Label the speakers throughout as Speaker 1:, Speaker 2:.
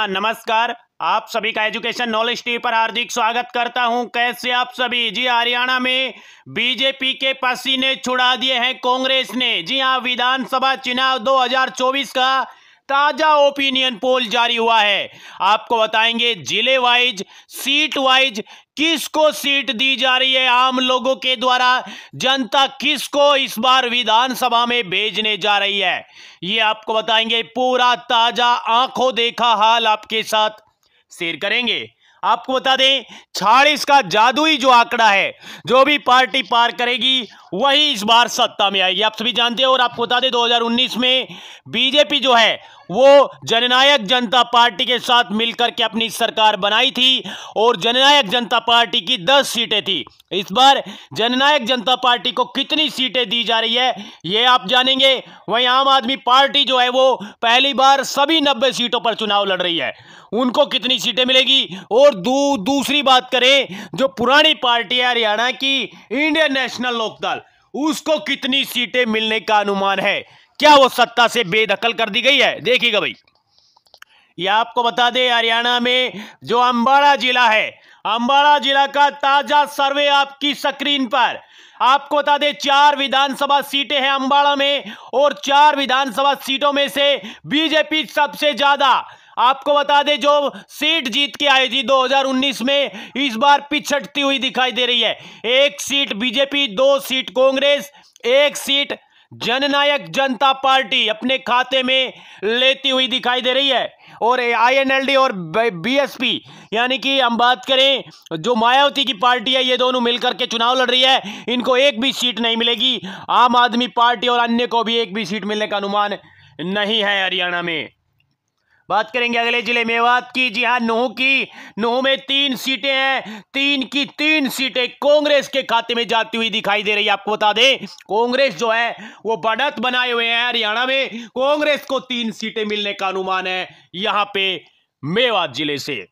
Speaker 1: हाँ नमस्कार। आप सभी का एजुकेशन नॉलेज टीवी पर हार्दिक स्वागत करता हूँ। कैसे आप सभी? जी, हरियाणा में बीजेपी के पसीने छुड़ा दिए हैं कांग्रेस ने। जी हाँ विधानसभा चुनाव 2024 का ताज़ा ओपिनियन पोल जारी हुआ है। आपको बताएँगे ज़िले वाइज सीट वाइज किसको सीट दी जा रही है? आम लोगों के द्वारा जनता किसको इस बार विधानसभा में भेजने जा रही है? ये आपको बताएँगे। पूरा ताज़ा आँखों देखा हाल आपके साथ शेयर करेंगे। आपको बता दें छियालीस का जादुई जो आंकड़ा है, जो भी पार्टी पार करेगी, वही इस बार सत्ता में आएगी। आप सभी जानते हो और आपको बता दें 2019 में बीजेपी जो है वो जननायक जनता पार्टी के साथ मिलकर के अपनी सरकार बनाई थी और जननायक जनता पार्टी की 10 सीटें थी। इस बार जननायक जनता पार्टी को कितनी सीटें दी जा रही है ये आप जानेंगे। वहीं आम आदमी पार्टी जो है वो पहली बार सभी 90 सीटों पर चुनाव लड़ रही है। उनको कितनी सीटें मिलेगी? और दू, दूसरी बात करें जो पुरानी पार्टी है हरियाणा की इंडियन नेशनल लोकदल उसको कितनी सीटें मिलने का अनुमान है? क्या वो सत्ता से बेदखल कर दी गई है? देखिएगा भाई। ये आपको बता दें, हरियाणा में जो अंबाला जिला है अंबाला जिला का ताज़ा सर्वे आपकी स्क्रीन पर। आपको बता दें, चार विधानसभा सीटें हैं अंबाला में और चार विधानसभा सीटों में से बीजेपी सबसे ज़्यादा। आपको बता दें, जो सीट जीत के आई थी 2019 में, इस बार पिछड़ती हुई दिखाई दे रही है। एक सीट बीजेपी, दो सीट कांग्रेस, एक सीट जननायक जनता पार्टी अपने खाते में लेती हुई दिखाई दे रही है। और आईएनएलडी और बीएसपी यानी कि हम बात करें, जो मायावती की पार्टी है, ये दोनों मिलकर के चुनाव लड़ रही है। इनको एक भी सीट नहीं मिलेगी। आम आदमी पार्टी और अन्य को भी एक भी सीट मिलने का अनुमान नहीं है हरियाणा में। बात करेंगे अगले ज़िले मेवात की जी हाँ नूह की। नूह में तीन सीटें हैं। तीन की तीन सीटें कांग्रेस के खाते में जाती हुई दिखाई दे रही है। आपको बता दें, कांग्रेस जो है, वो बढ़त बनाए हुए हैं हरियाणा में। कांग्रेस को तीन सीटें मिलने का अनुमान है यहाँ पे मेवात ज़िले से।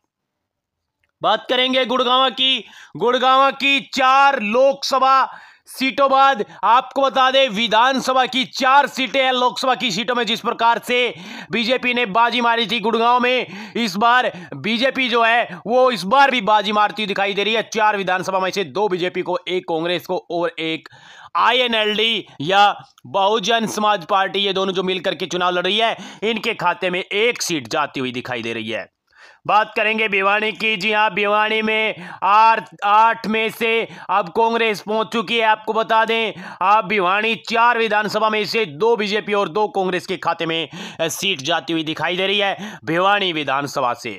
Speaker 1: बात करेंगे गुड़गांव की। गुड़गांव की चार लोकसभा सीटों बाद आपको बता दें, विधानसभा की चार सीटें हैं लोकसभा की सीटों में, जिस प्रकार से बीजेपी ने बाजी मारी थी गुड़गांव में। इस बार बीजेपी जो है, वो इस बार भी बाजी मारती दिखाई दे रही है। चार विधानसभा में से दो बीजेपी को, एक कांग्रेस को और एक आईएनएलडी या बहुजन समाज पार्टी, ये दोनों जो मिलकर के चुनाव लड़ रही है, इनके खाते में एक सीट जाती हुई दिखाई दे रही है। बात करेंगे भिवानी की। जी हाँ भिवानी में आठ आठ में से अब कांग्रेस पहुँच चुकी है। आपको बता दें, अब भिवानी चार विधानसभा में से दो बीजेपी और दो कांग्रेस के खाते में सीट जाती हुई दिखाई दे रही है भिवानी विधानसभा से।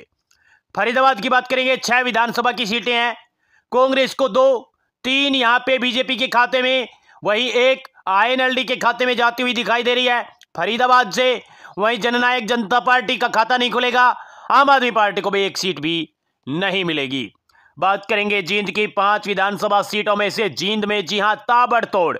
Speaker 1: फरीदाबाद की बात करेंगे, छह विधानसभा की सीटें हैं। कांग्रेस को दो, तीन यहाँ पे बीजेपी के खाते में, वही एक आईएनएलडी के खाते में जाती हुई दिखाई दे रही है। फरीदाबाद से वही जननायक जनता पार्टी का खाता नहीं खुलेगा। आम आदमी पार्टी को भी एक सीट भी नहीं मिलेगी। बात करेंगे जींद की पाँच विधानसभा सीटों में से जींद में। जी हाँ, ताबड़तोड़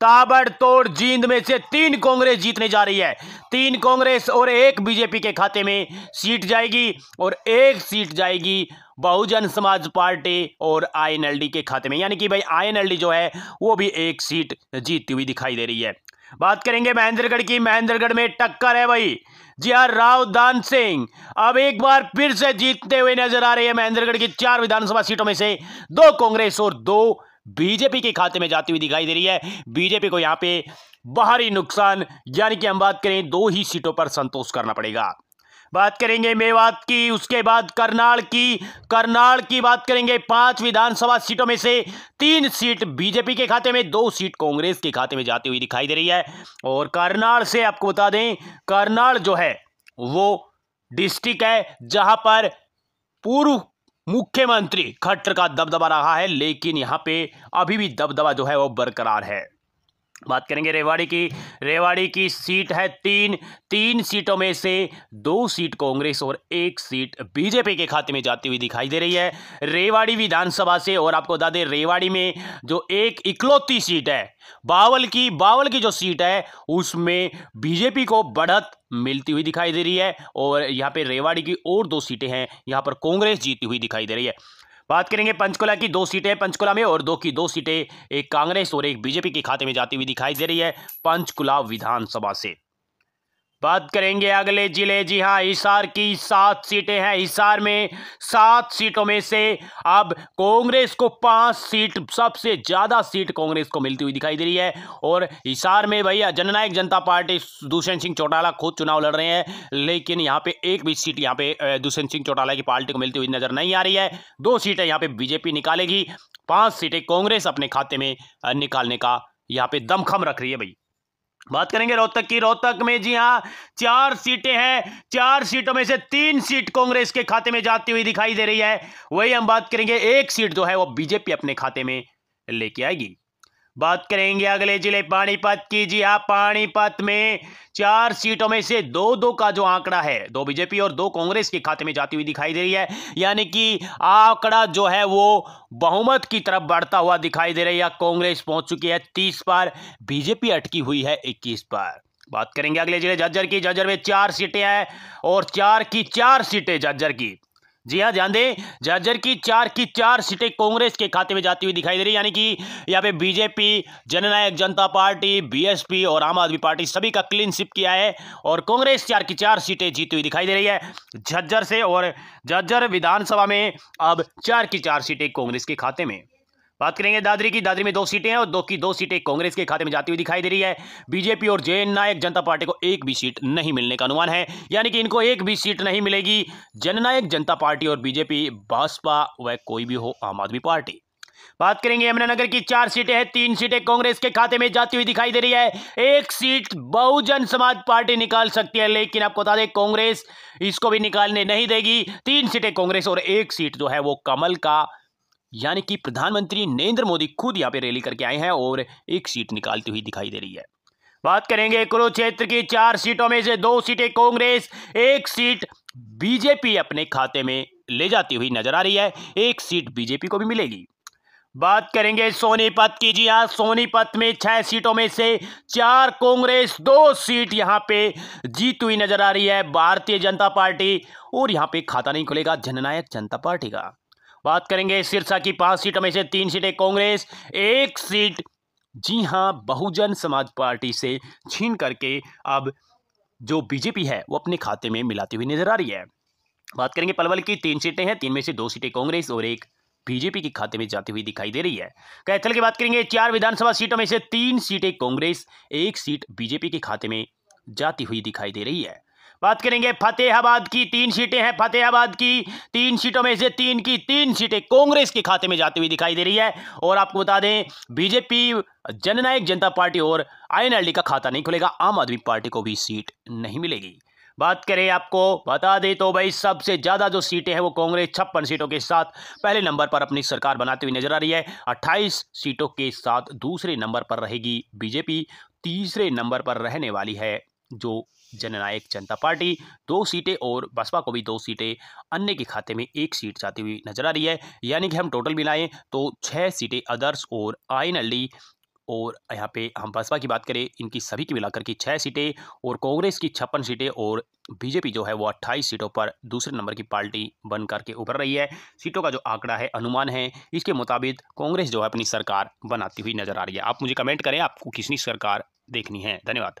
Speaker 1: ताबड़तोड़ जींद में से तीन कांग्रेस जीतने जा रही है। तीन कांग्रेस और एक बीजेपी के खाते में सीट जाएगी और एक सीट जाएगी बहुजन समाज पार्टी और आईएनएलडी के खाते में। यानी कि भाई आईएनएलडी जो है, वो भी एक सीट जीतती हुई दिखाई दे रही है। बात करेंगे महेंद्रगढ़ की। महेंद्रगढ़ में टक्कर है भाई। जी हाँ राव दान सिंह। अब एक बार फिर से जीतते हुए नज़र आ रहे हैं महेंद्रगढ़ की चार विधानसभा सीटों में से। दो कांग्रेस और दो बीजेपी के खाते में जाती हुई दिखाई दे रही है। बीजेपी को यहाँ पे बाहरी नुकसान, यानी कि हम बात करें दो ही सीटों पर संतोष करना पड़ेगा। बात करेंगे मेवात की, उसके बाद करनाल की। करनाल की बात करेंगे पाँच विधानसभा सीटों में से तीन सीट बीजेपी के खाते में, दो सीट कांग्रेस के खाते में जाती हुई दिखाई दे रही है। और करनाल से आपको बता दें, करनाल जो है, वो डिस्ट्रिक्ट है जहाँ पर पूर्व मुख्यमंत्री खट्टर का दबदबा रहा है, लेकिन यहाँ पे अभी भी दबदबा जो है, वो बरकरार है। बात करेंगे रेवाड़ी की। रेवाड़ी की सीट है तीन। तीन सीटों में से दो सीट कांग्रेस और एक सीट बीजेपी के खाते में जाती हुई दिखाई दे रही है। रेवाड़ी विधानसभा से और आपको बता दें, रेवाड़ी में जो एक इकलौती सीट है, बावल की बावल की जो सीट है, उसमें बीजेपी को बढ़त मिलती हुई दिखाई दे रही है और यहाँ पे रेवाड़ी की और दो सीटें हैं। यहाँ पर कांग्रेस जीती हुई दिखाई दे रही है। बात करेंगे पंचकुला की, दो सीटें पंचकुला में और दो की दो सीटें एक कांग्रेस और एक बीजेपी के खाते में जाती हुई दिखाई दे रही है पंचकुला विधानसभा से। बात करेंगे अगले ज़िले। जी हाँ हिसार की सात सीटें हैं। हिसार में सात सीटों में से अब कांग्रेस को पाँच सीट, सबसे ज़्यादा सीट कांग्रेस को मिलती हुई दिखाई दे रही है। और हिसार में भैया जननायक जनता पार्टी, दुष्यंत सिंह चौटाला खुद चुनाव लड़ रहे हैं, लेकिन यहाँ पे एक भी सीट यहाँ पे दुष्यंत सिंह चौटाला की पार्टी को मिलती हुई नज़र नहीं आ रही है। दो सीटें यहाँ पे बीजेपी निकालेगी। पाँच सीटें कांग्रेस अपने खाते में निकालने का यहाँ पे दमखम रख रही है भाई बात करेंगे रोहतक की। रोहतक में जी हाँ चार सीटें हैं। चार सीटों में से तीन सीट कांग्रेस के खाते में जाती हुई दिखाई दे रही है। वही हम बात करेंगे, एक सीट जो है वो बीजेपी अपने खाते में लेके आएगी। बात करेंगे अगले ज़िले पानीपत की। जी हाँ पानीपत में चार सीटों में से दो दो का जो आंकड़ा है, दो बीजेपी और दो कांग्रेस के खाते में जाती हुई दिखाई दे रही है। यानी कि आंकड़ा जो है वो बहुमत की तरफ़ बढ़ता हुआ दिखाई दे रही है। कांग्रेस पहुँच चुकी है तीस पर बीजेपी अटकी हुई है इक्कीस पर बात करेंगे अगले ज़िले जज्जर की। जज्जर में चार सीटें हैं और चार की चार सीटें जज्जर की। जी हाँ ध्यान दें, जर्जर की चार की चार सीटें कांग्रेस के खाते में जाती हुई दिखाई दे रही यानी कि यहाँ पे बीजेपी, जननायक जनता पार्टी, बीएसपी और आम आदमी पार्टी सभी का क्लीन शिप किया है और कांग्रेस चार की चार सीटें जीती हुई दिखाई दे रही है। झज्जर से और झज्जर विधानसभा में अब चार की चार सीटें कांग्रेस के खाते में। बात करेंगे दादरी की। दादरी में दो सीटें हैं और दो की दो सीटें कांग्रेस के खाते में जाती हुई दिखाई दे रही है। बीजेपी और जय नायक जनता पार्टी को एक भी सीट नहीं मिलने का अनुमान है। यानी कि इनको एक भी सीट नहीं मिलेगी। जननायक जनता पार्टी और बीजेपी भाजपा व कोई भी हो आम आदमी पार्टी। बात करेंगे यमुनानगर की। चार सीटें हैं, तीन सीटें कांग्रेस के खाते में जाती हुई दिखाई दे रही है। एक सीट बहुजन समाज पार्टी निकाल सकती है, लेकिन आपको बता दें, कांग्रेस इसको भी निकालने नहीं देगी। तीन सीटें कांग्रेस और एक सीट जो है वो कमल का यानी कि प्रधानमंत्री नरेंद्र मोदी खुद यहाँ पे रैली करके आए हैं और एक सीट निकालती हुई दिखाई दे रही है। बात करेंगे कुरुक्षेत्र की चार सीटों में से दो सीटें कांग्रेस, एक सीट बीजेपी अपने खाते में ले जाती हुई नज़र आ रही है, एक सीट बीजेपी को भी मिलेगी। बात करेंगे सोनीपत की। जी हाँ सोनीपत में छह सीटों में से चार कांग्रेस, दो सीट यहाँ पे जीत हुई नज़र आ रही है, भारतीय जनता पार्टी। और यहाँ पे खाता नहीं खुलेगा, जननायक जनता पार्टी का। बात करेंगे सिरसा की पाँच सीटों में से तीन सीटें कांग्रेस, एक सीट जी हाँ, बहुजन समाज पार्टी से छीन करके अब जो बीजेपी है, वो अपने खाते में मिलाती हुई नज़र आ रही है। बात करेंगे पलवल की, तीन सीटें हैं, तीन में से दो सीटें कांग्रेस और एक बीजेपी के खाते में जाती हुई दिखाई दे रही है। कैथल की बात करेंगे, चार विधानसभा सीटों में से तीन सीटें कांग्रेस, एक सीट बीजेपी के खाते में जाती हुई दिखाई दे रही है। बात करेंगे फतेहाबाद की, तीन सीटें हैं फतेहाबाद की, तीन सीटों में से तीन की तीन सीटें कांग्रेस के खाते में जाती हुई दिखाई दे रही है। और आपको बता दें, बीजेपी, जननायक जनता पार्टी और आईएनएलडी का खाता नहीं खुलेगा, आम आदमी पार्टी को भी सीट नहीं मिलेगी। बात करें आपको, बता दें तो भाई सबसे ज़्यादा जो सीटें हैं वो कांग्रेस छप्पन सीटों के साथ पहले नंबर पर अपनी सरकार बनाती हुई नज़र आ रही है। 28 सीटों के साथ दूसरे नंबर पर रहेगी बीजेपी, तीसरे नंबर पर रहने वाली है जो जननायक जनता पार्टी दो सीटें और बसपा को भी दो सीटें, अन्य के खाते में एक सीट जाती हुई नज़र आ रही है। यानी कि हम टोटल मिलाएँ तो छः सीटें अदर्स और आई और यहाँ पे हम बसपा की बात करें, इनकी सभी की मिलाकर की छः सीटें और कांग्रेस की छप्पन सीटें और बीजेपी जो है वो अट्ठाईस सीटों पर दूसरे नंबर की पार्टी बन करके उभर रही है। सीटों का जो आंकड़ा है, अनुमान है, इसके मुताबिक कांग्रेस जो है अपनी सरकार बनाती हुई नज़र आ रही है। आप मुझे कमेंट करें आपको किसनी सरकार देखनी है। धन्यवाद।